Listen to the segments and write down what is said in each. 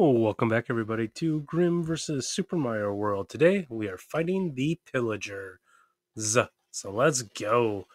Welcome back, everybody, to Grim versus Super Mario World. Today we are fighting the Pillager. So let's go.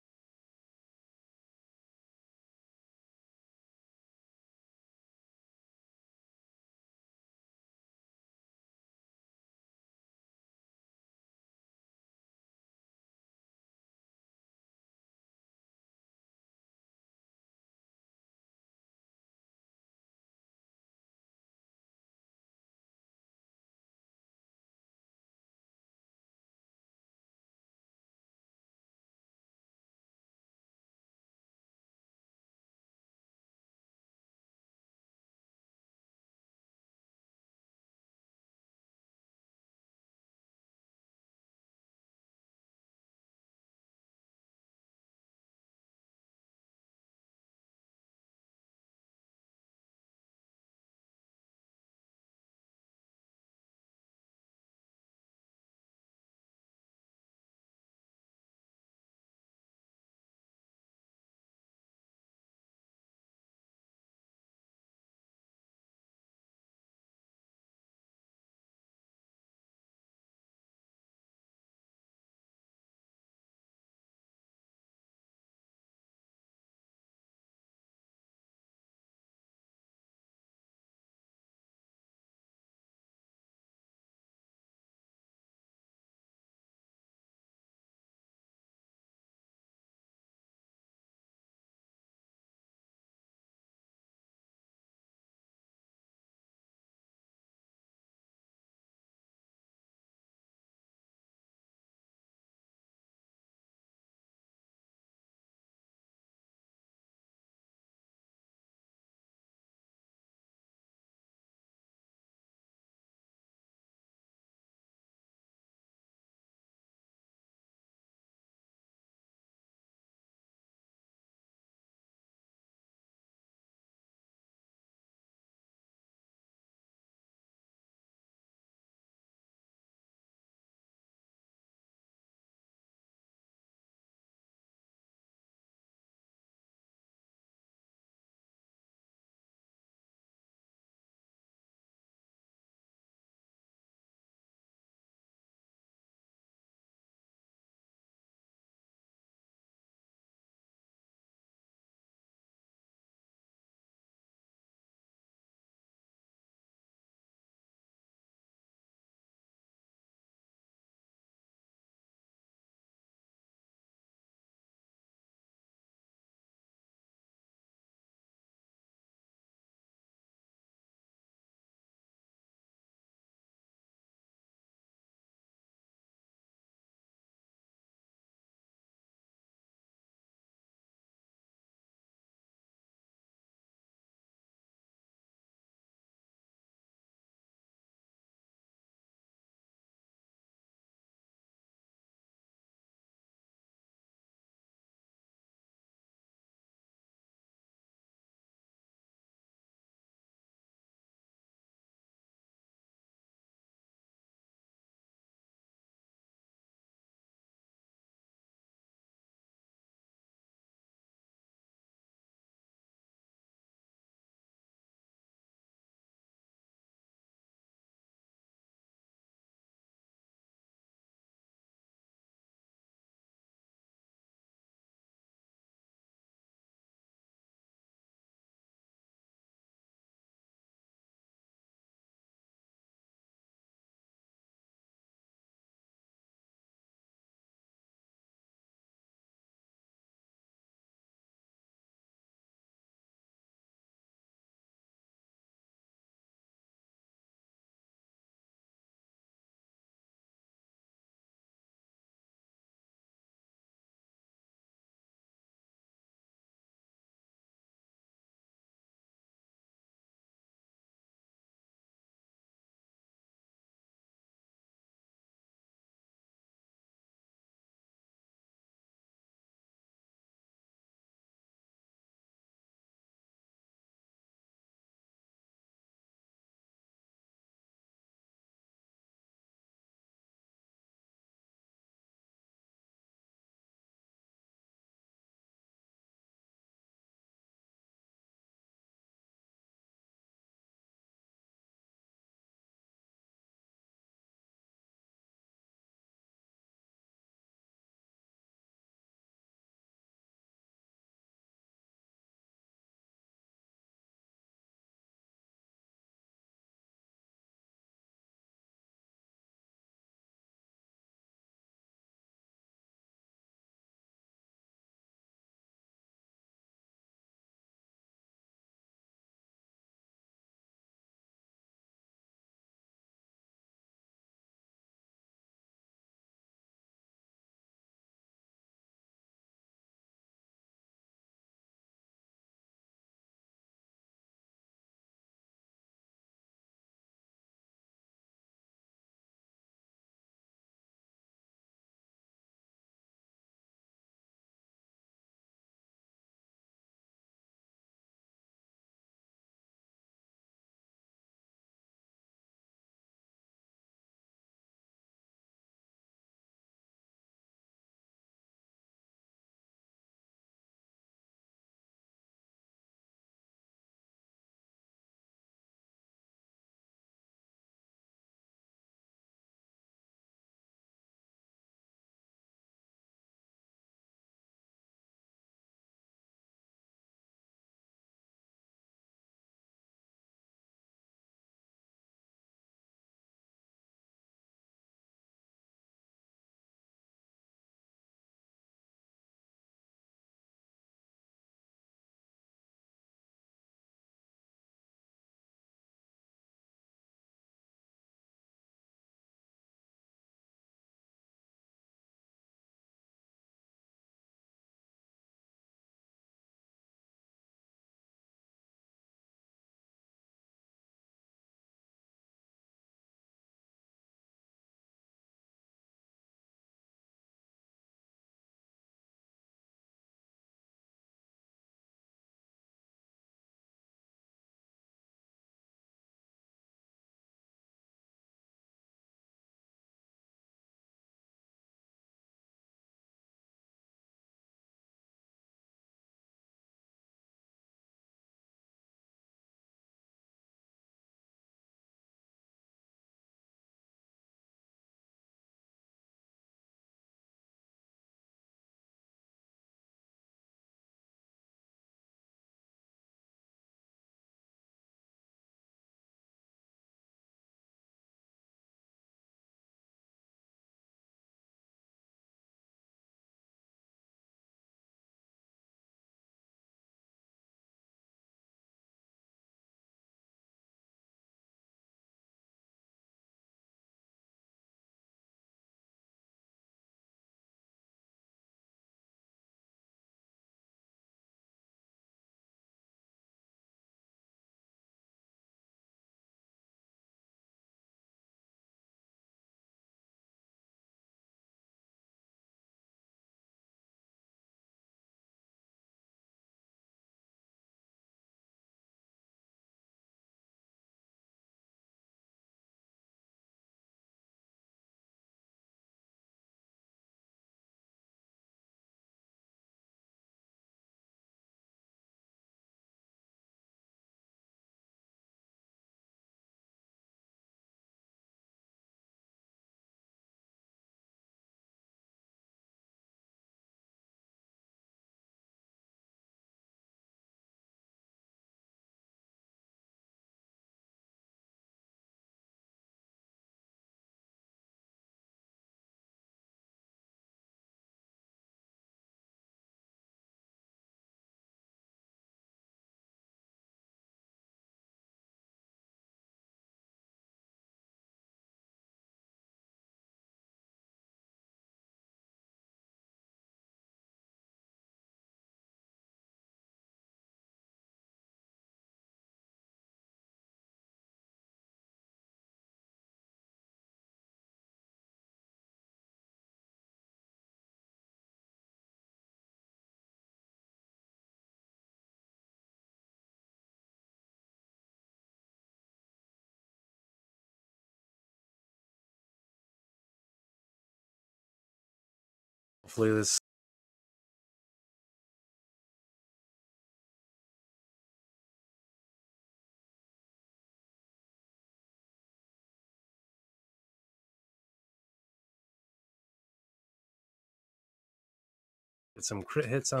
Get some crit hits on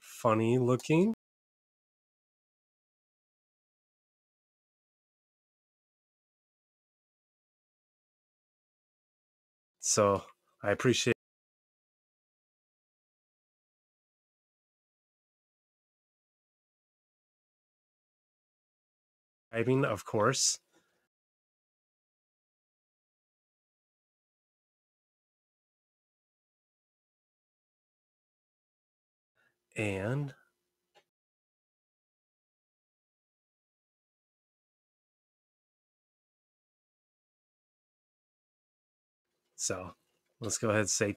funny looking. So I appreciate driving, of course. And so let's go ahead and say